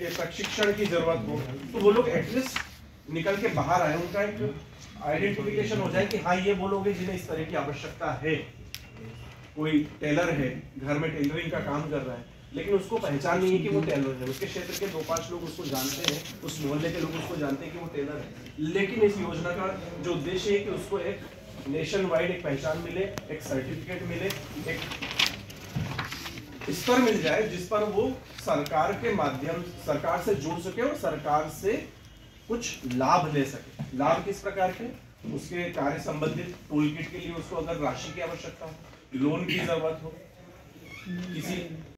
के प्रशिक्षण की ज़रूरत हो। तो वो लोग एटलीस्ट निकल के बाहर आए, उनका एक आइडेंटिफिकेशन हो जाए कि हाँ ये वो लोग हैं जिन्हें इस तरह की आवश्यकता है। कोई टेलर है, घर में टेलरिंग का काम कर रहा है, लेकिन उसको पहचान नहीं है कि वो टेलर है। उसके क्षेत्र के दो पाँच लोग उसको जानते हैं, उस मोहल्ले के लोग उसको जानते हैं कि वो टेलर है। लेकिन इस योजना का जो उद्देश्य है कि उसको एक नेशन वाइड एक पहचान मिले, एक सर्टिफिकेट मिले, एक स्तर मिल जाए जिस पर वो सरकार के माध्यम, सरकार से जुड़ सके और सरकार से कुछ लाभ ले सके। लाभ किस प्रकार के? उसके कार्य संबंधित टूल किट के लिए उसको अगर राशि की आवश्यकता हो लोन की ज़रूरत हो, किसी